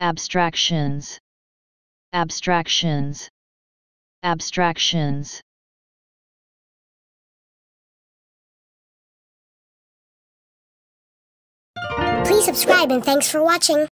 abstractions. Abstractions. Abstractions. Please subscribe and thanks for watching.